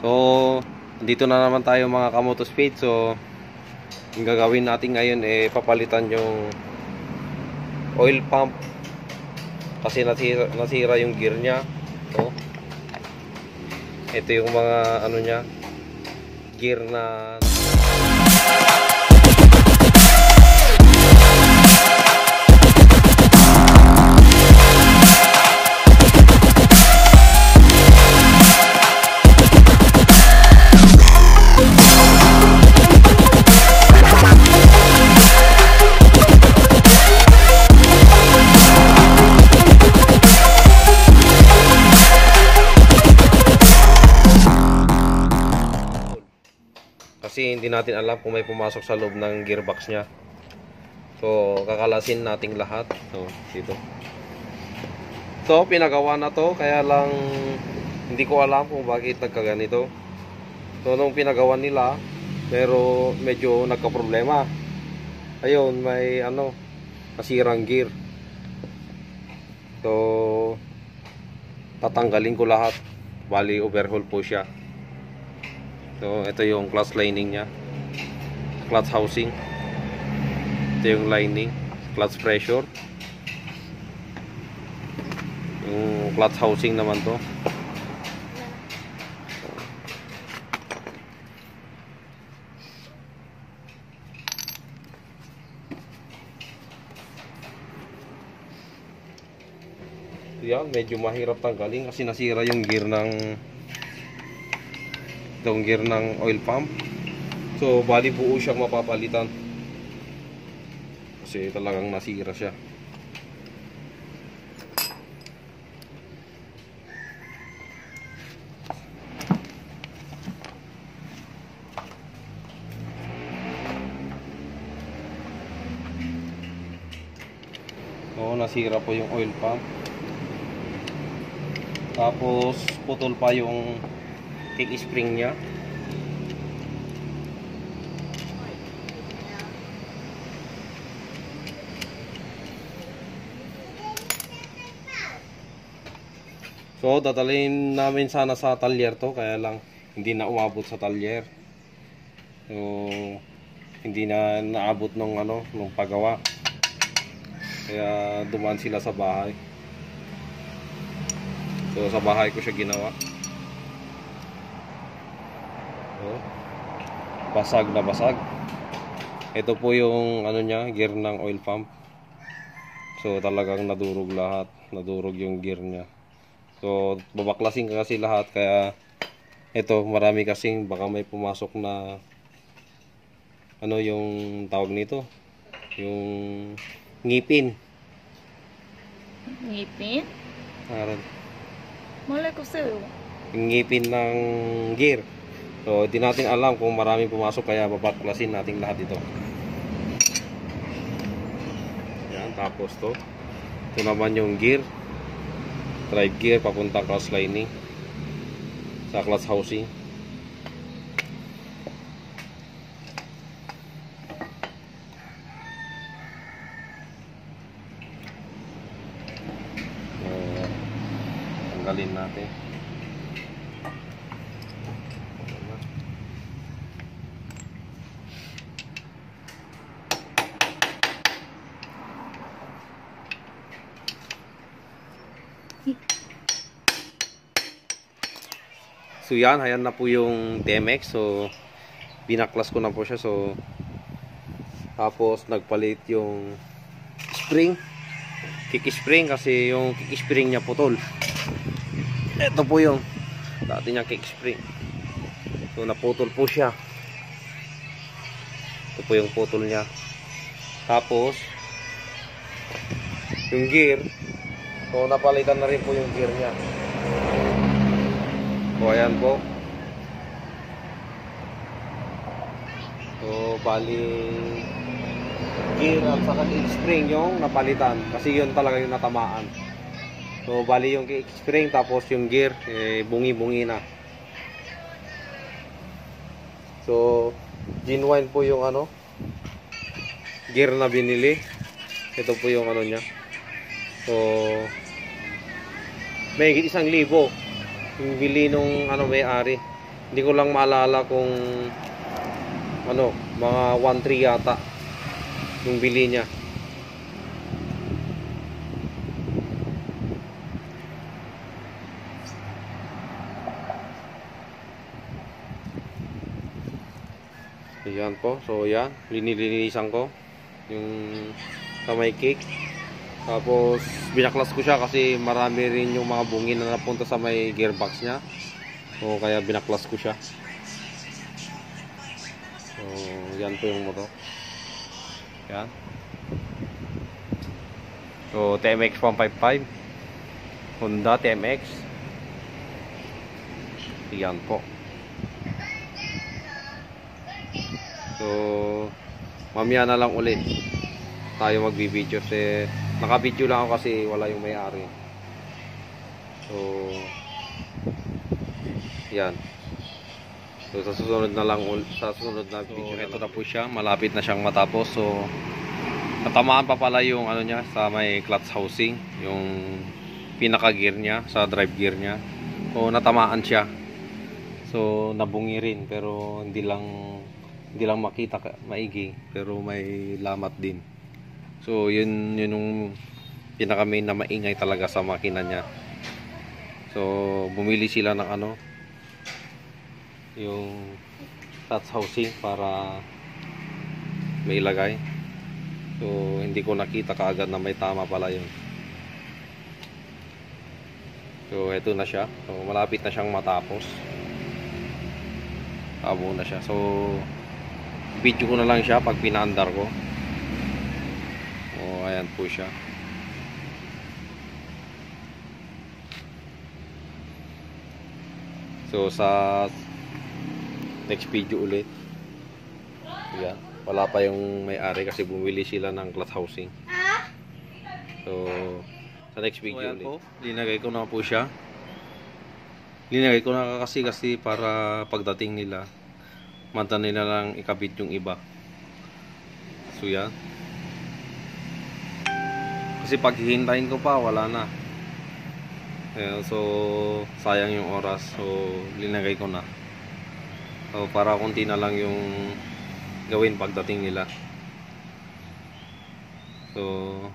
So, dito na naman tayo mga kamoto speed. So, ang gagawin natin ngayon eh papalitan yung oil pump kasi nasira, nasira yung gear niya. So, ito yung mga ano niya gear na hindi natin alam kung may pumasok sa loob ng gearbox niya. So, kakalasin nating lahat. So, dito. So, pinagawa na to. Kaya lang, hindi ko alam kung bakit nagkaganito. So, nung pinagawa nila, pero medyo nagka-problema. Ayun, may ano, nasirang gear. So, tatanggalin ko lahat. Bali, overhaul po siya. So, ito yung clutch lining niya. Clutch housing. Ito yung lining. Clutch pressure. Yung clutch housing naman to. Yan, medyo mahirap tanggalin kasi nasira yung gear ng itong gear ng oil pump. So bali buo siyang mapapalitan. Kasi talagang nasira siya. Oo, nasira po yung oil pump. Tapos putol pa yung kick spring niya So, dadalhin namin sana sa talyer to, kaya lang hindi na umabot sa talyer. So, hindi na naabot nung ano, nung paggawa. Kaya dumaan sila sa bahay. So, sa bahay ko siya ginawa. Basag na basag. Ito po yung ano niya, gear ng oil pump. So, talagang nadurog lahat. Nadurog yung gear niya. So, babaklasin ka kasi lahat kaya ito, marami kasing baka may pumasok na ano yung tawag nito? Yung ngipin. Ngipin? Aral. Malay ko sa'yo. Ngipin ng gear. So, di natin alam kung marami pumasok kaya babaklasin natin lahat ito. Yan, tapos to. Ito naman yung gear. Drive gear papuntang cross lining sa clutch housing. Uh, tanggalin natin. So yan, ayan na po yung DMX. So binaklas ko na po siya. So tapos nagpalit yung spring. Kick spring kasi yung kick spring niya putol. Ito po yung dati niya kick spring. So naputol po siya. Ito po yung putol niya. Tapos yung gear. So napalitan na rin po yung gear niya. So, ayan po. So, bali gear at saka spring yung napalitan. Kasi yun talaga yung natamaan. So, bali yung spring tapos yung gear, eh, bungi-bungi na. So, genuine po yung ano, gear na binili. Ito po yung ano niya. So, may isang libo yung bili nung ano may-ari. Hindi ko lang maalala kung ano, mga 1.3 yata yung bili niya. Ayan po. So, yan. Linilinisan ko. Yung sa may cake. Tapos, binaklas ko siya kasi marami rin yung mga bungin na napunta sa may gearbox niya. So, kaya binaklas ko siya. So, yan po yung motor. Yan. So, TMX 155. Honda TMX. Yan po. So, mamaya na lang ulit tayo magbibideo kasi nakabideo lang ako kasi wala yung may-ari. So, yan. So, sa susunod na lang sa susunod na video ito na po siya, malapit na siyang matapos. So, natamaan pa pala yung ano niya sa may clutch housing, yung pinaka gear niya, sa drive gear niya. So, natamaan siya. So, nabungi rin pero hindi lang hindi lang makita maigi pero may lamat din. So, yun yun yung pinaka main na maingay talaga sa makina niya. So, bumili sila ng ano yung touch housing para may ilagay. So, hindi ko nakita kaagad na may tama pala yun. So, eto na siya. So, malapit na siyang matapos. Abo na siya. So, video ko na lang siya pag pinaandar ko. Ayan po siya. So, sa next video ulit. Yan. Wala pa yung may-ari kasi bumili sila ng glass housing. So, sa next video ulit. Po, linagay ko na po siya. Linagay ko na kasi kasi para pagdating nila, manta nila lang ikabit yung iba. So, yan. Kasi pag hihintayin ko pa, wala na. Ayan, so, sayang yung oras. So, linagay ko na. So, para konti na lang yung gawin pagdating nila. So,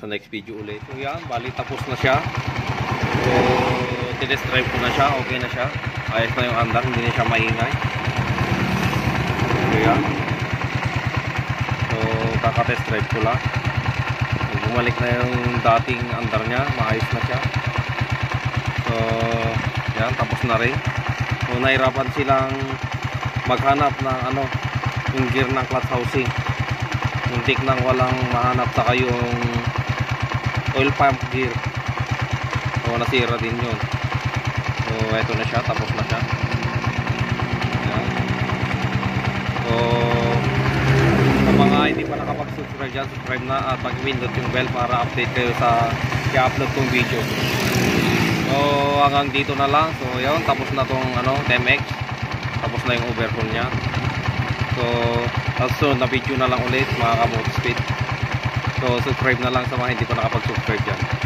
sa next video ulit. So, yan. Bali, tapos na siya. So, tinest drive ko na siya. Okay na siya. Ayos na yung andar. Hindi na siya maingay. So, yan. So, kakatest drive ko lang. Bumalik na yung dating andar niya. Maayos na siya. So, yan. Tapos na rin. So, nahirapan silang maghanap ng ano, yung gear ng clutch housing. Muntik nang walang mahanap sa yung oil pump gear. So, nasira din yun. So, eto na siya. Tapos na siya. Yan. So, nakapag-subscribe dyan, subscribe na at mag-windot yung bell para update kayo sa i-upload kong video. So, hanggang dito na lang. So, yun. Tapos na tong ano, 10X. Tapos na yung overhaul niya. So, also na video na lang ulit mga ka speed. So, subscribe na lang sa mga hindi pa nakapag-subscribe dyan.